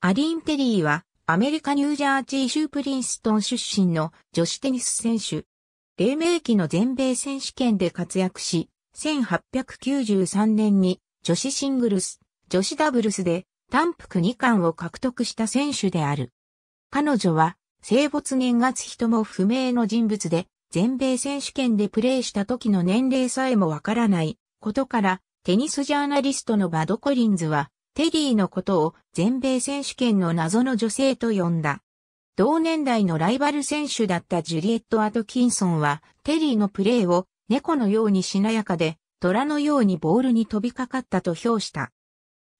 アリーン・テリーはアメリカニュージャージー州プリンストン出身の女子テニス選手。黎明期の全米選手権で活躍し、1893年に女子シングルス、女子ダブルスで単服2冠を獲得した選手である。彼女は生没年月人も不明の人物で、全米選手権でプレーした時の年齢さえもわからないことから、テニスジャーナリストのバド・コリンズは、テリーのことを全米選手権の謎の女性と呼んだ。同年代のライバル選手だったジュリエット・アトキンソンは、テリーのプレーを猫のようにしなやかで、虎のようにボールに飛びかかったと評した。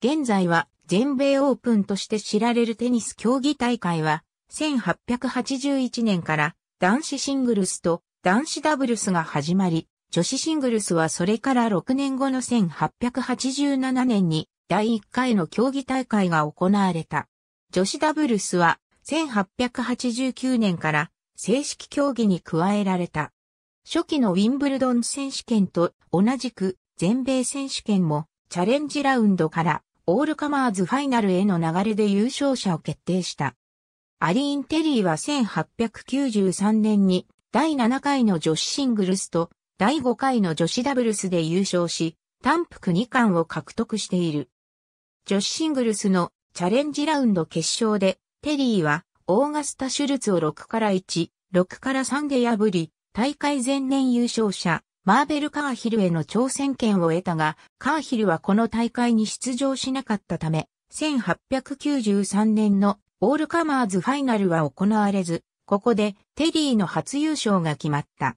現在は全米オープンとして知られるテニス競技大会は、1881年から男子シングルスと男子ダブルスが始まり、女子シングルスはそれから6年後の1887年に第1回の競技大会が行われた。女子ダブルスは1889年から正式競技に加えられた。初期のウィンブルドン選手権と同じく全米選手権もチャレンジラウンドからオールカマーズファイナルへの流れで優勝者を決定した。アリーン・テリーは1893年に第7回の女子シングルスと第5回の女子ダブルスで優勝し、単服2冠を獲得している。女子シングルスのチャレンジラウンド決勝で、テリーはオーガスタ・シュルツを6から1、6から3で破り、大会前年優勝者、マーベル・カーヒルへの挑戦権を得たが、カーヒルはこの大会に出場しなかったため、1893年のオールカマーズファイナルは行われず、ここでテリーの初優勝が決まった。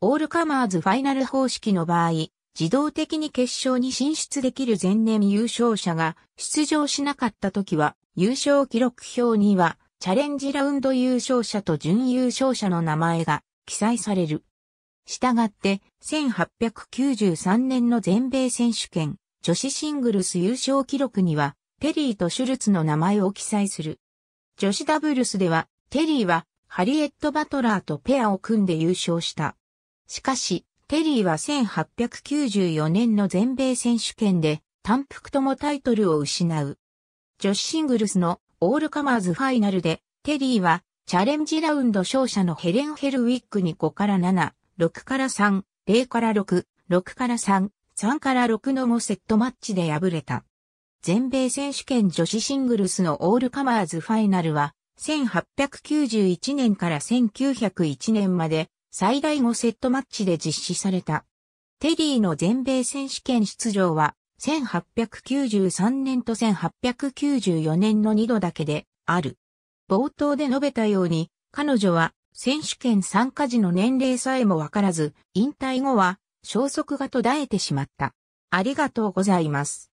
オールカマーズファイナル方式の場合、自動的に決勝に進出できる前年優勝者が出場しなかった時は、優勝記録表には、チャレンジラウンド優勝者と準優勝者の名前が記載される。したがって、1893年の全米選手権、女子シングルス優勝記録には、テリーとシュルツの名前を記載する。女子ダブルスでは、テリーは、ハリエット・バトラーとペアを組んで優勝した。しかし、テリーは1894年の全米選手権で、単服ともタイトルを失う。女子シングルスのオールカマーズファイナルで、テリーはチャレンジラウンド勝者のヘレン・ヘルウィックに5から7、6から3、0から6、6から3、3から6のもセットマッチで敗れた。全米選手権女子シングルスのオールカマーズファイナルは、1891年から1901年まで最大5セットマッチで実施された。テリーの全米選手権出場は1893年と1894年の2度だけである。冒頭で述べたように、彼女は選手権参加時の年齢さえもわからず、引退後は消息が途絶えてしまった。ありがとうございます。